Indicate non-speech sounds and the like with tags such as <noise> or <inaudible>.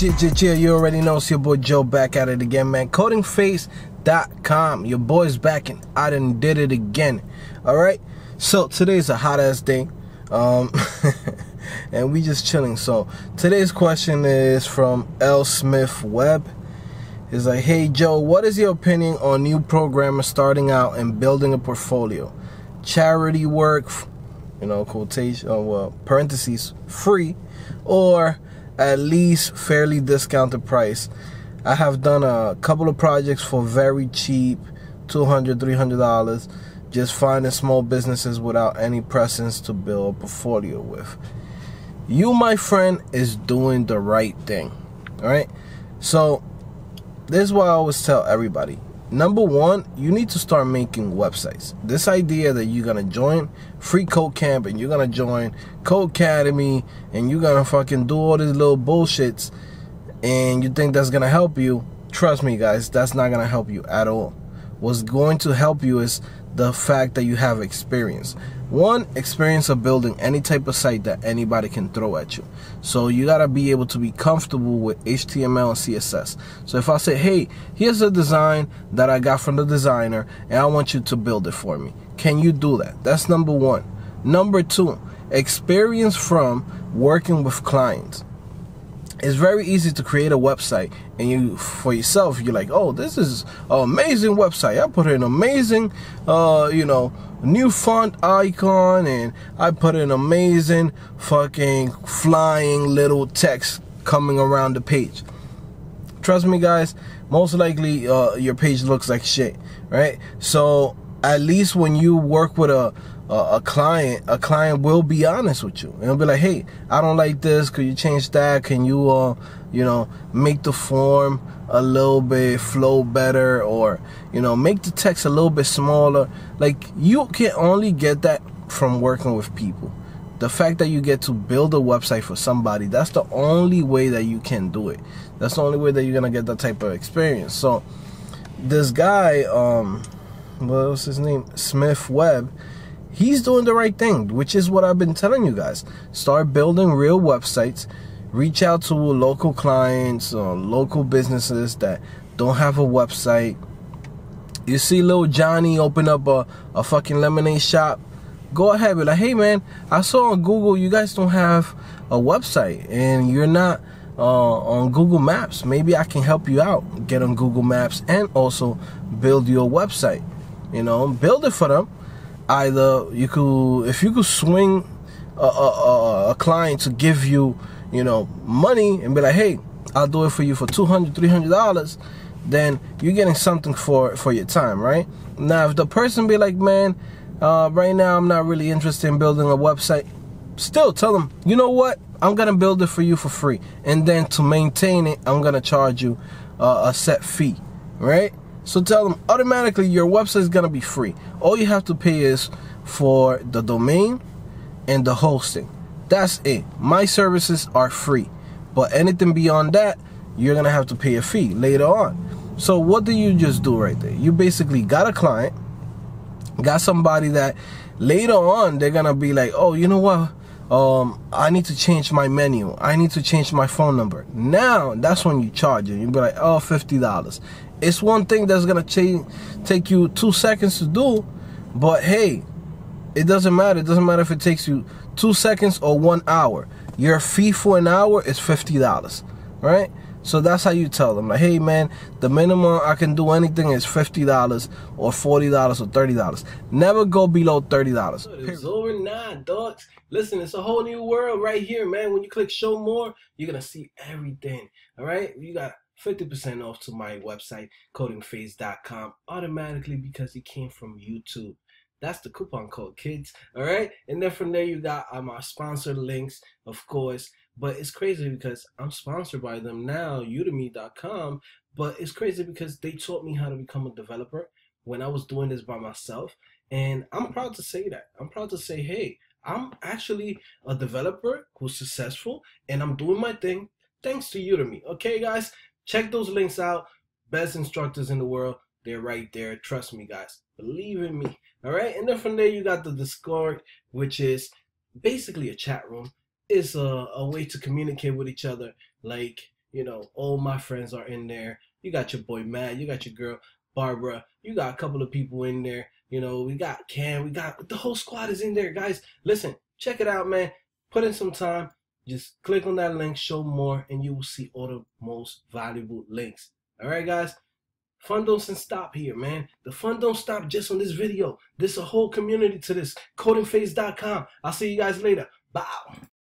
Yeah, you already know it's your boy Joe back at it again, man. Codingphase.com. Your boy's back and I done did it again. Alright? So today's a hot ass day. Um <laughs> and we just chilling. So today's question is from L. Smith Webb. Is like, hey Joe, what is your opinion on new programmers starting out and building a portfolio? Charity work, you know, quotation, uh, well, parentheses, free, or at least fairly discounted price. I have done a couple of projects for very cheap, $200, $300, just finding small businesses without any presence to build a portfolio with. You, my friend, is doing the right thing. All right. So, this is what I always tell everybody number one, you need to start making websites. This idea that you're gonna join free code camp and you're gonna join Codecademy and you're gonna fucking do all these little bullshits and you think that's gonna help you, trust me guys, that's not gonna help you at all. What's going to help you is the fact that you have experience. One, experience of building any type of site that anybody can throw at you. So you gotta be able to be comfortable with HTML and CSS. So if I say, hey, here's a design that I got from the designer and I want you to build it for me. Can you do that? That's number one. Number two, experience from working with clients it's very easy to create a website and you for yourself you're like oh this is an amazing website. I put an amazing uh you know new font icon and i put an amazing fucking flying little text coming around the page. Trust me guys most likely uh your page looks like shit right? So at least when you work with a a, a client, a client will be honest with you. And be like, hey, I don't like this. Could you change that? Can you, uh, you know, make the form a little bit flow better or, you know, make the text a little bit smaller? Like, you can only get that from working with people. The fact that you get to build a website for somebody, that's the only way that you can do it. That's the only way that you're going to get that type of experience. So, this guy, um, what was his name? Smith Webb he's doing the right thing, which is what I've been telling you guys. Start building real websites. Reach out to local clients or local businesses that don't have a website. You see little Johnny open up a, a fucking lemonade shop. Go ahead, be like, hey man, I saw on Google you guys don't have a website and you're not uh, on Google Maps. Maybe I can help you out. Get on Google Maps and also build your website. You know, build it for them. Either you could if you could swing a, a, a, client to give you you know money and be like hey i'll do it for you for 200 300 dollars then you're getting something for for your time right? Now if the person be like man uh, right now i'm not really interested in building a website still tell them you know what? I'm gonna build it for you for free. And then to maintain it i'm gonna charge you uh, a set fee right so tell them automatically your website is gonna be free. All you have to pay is for the domain and the hosting. That's it. My services are free. But anything beyond that, you're gonna have to pay a fee later on. So what do you just do right there? You basically got a client, got somebody that later on they're gonna be like, oh, you know what? Um, I need to change my menu. I need to change my phone number. Now that's when you charge it. You be like, oh, fifty dollars it's one thing that's gonna change, take you two seconds to do, but hey, it doesn't matter. It doesn't matter if it takes you two seconds or one hour. Your fee for an hour is fifty dollars, right? So that's how you tell them, like, hey man, the minimum I can do anything is fifty dollars or forty dollars or thirty dollars. Never go below thirty dollars. It's over now, dogs. Listen, it's a whole new world right here, man. When you click show more, you're gonna see everything. All right, you got 50% off to my website, codingphase.com, automatically because it came from YouTube. That's the coupon code, kids. All right. And then from there, you got uh, my sponsor links, of course. But it's crazy because I'm sponsored by them now, udemy.com. But it's crazy because they taught me how to become a developer when I was doing this by myself. And I'm proud to say that. I'm proud to say, hey, I'm actually a developer who's successful and I'm doing my thing thanks to Udemy. Okay, guys? Check those links out. Best instructors in the world. They're right there. Trust me, guys. Believe in me. All right. And then from there, you got the Discord, which is basically a chat room. It's a, a way to communicate with each other. Like You know, all my friends are in there. You got your boy Matt. You got your girl Barbara. You got a couple of people in there. You know, we got Cam. We got the whole squad is in there, guys. Listen, check it out, man. Put in some time. Just click on that link, show more, and you will see all the most valuable links. All right, guys. Fun don't stop here, man. The fun don't stop just on this video. There's a whole community to this. CodingPhase.com. I'll see you guys later. Bye.